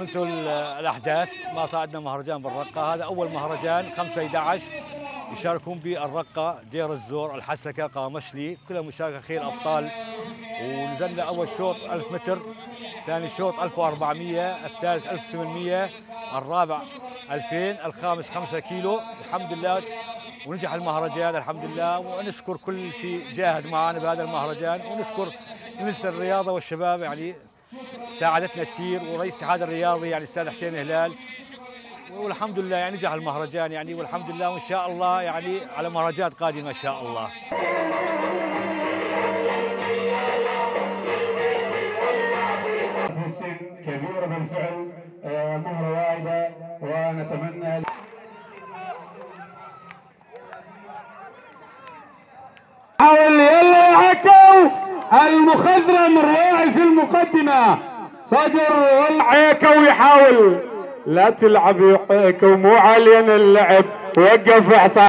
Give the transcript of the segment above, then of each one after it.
مثل الأحداث ما صعدنا مهرجان بالرقة هذا أول مهرجان 5 11 يشاركون به الرقه دير الزور الحسكه قامشلي كلها مشاركة خيل أبطال. ونزلنا أول شوط 1000 متر ثاني شوط 1400 الثالث 1800 الرابع 2000 الخامس 5 كيلو. الحمد لله. ونجح المهرجان الحمد لله. ونشكر كل شيء جاهد معنا بهذا المهرجان. ونشكر مجلس الرياضة والشباب يعني ساعدتنا كثير. ورئيس الاتحاد الرياضي يعني الاستاذ حسين هلال. والحمد لله يعني نجح المهرجان يعني. والحمد لله وإن شاء الله يعني على مهرجانات قادمة إن شاء الله. بالفعل آه، واعدة ونتمنى حاول يلا يا حكو المخضرم الراعي في المقدمة. صدر والعيكو يحاول لا تلعب يا عيكو مو عاليا اللعب. وقف حسام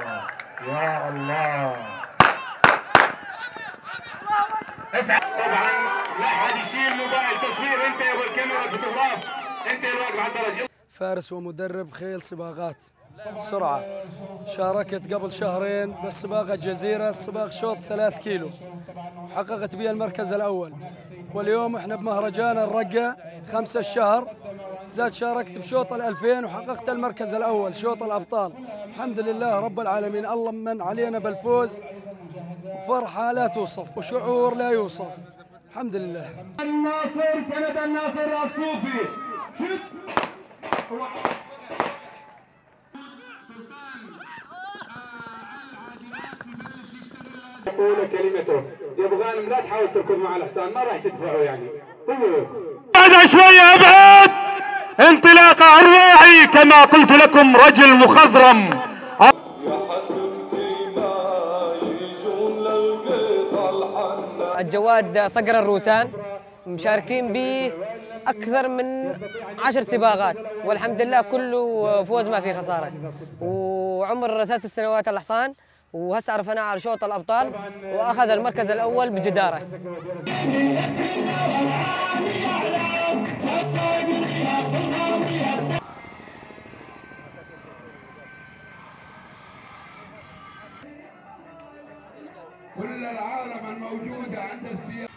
يا الله. طبعا لا حد يشيل موبايل تصوير انت يا أبو الكاميرا فوتوغراف. انت اللي واقف على الدرج فارس ومدرب خيل سباقات. سرعة شاركت قبل شهرين بالسباق الجزيرة السباق شوط ثلاث كيلو. حققت بها المركز الأول. واليوم إحنا بمهرجان الرقة خمسة الشهر. زاد شاركت بشوط الألفين وحققت المركز الأول شوط الأبطال. الحمد لله رب العالمين. الله من علينا بالفوز. فرحة لا توصف وشعور لا يوصف. الحمد لله. الناصر سند الناصر الصوفي يقول كلمته. يا غانم لا تحاول تركض مع الحصان ما راح تدفعه يعني. هذا شوية ابعد انطلاقة أرواحي كما قلت لكم رجل مخضرم. الجواد صقر الروسان مشاركين به أكثر من عشر سباقات والحمد لله كله فوز ما في خسارة. وعمر ثلاث سنوات الحصان وهسه رفعناه على شوط الأبطال وأخذ المركز الأول بجدارة. كل العالم الموجودة عند السياسة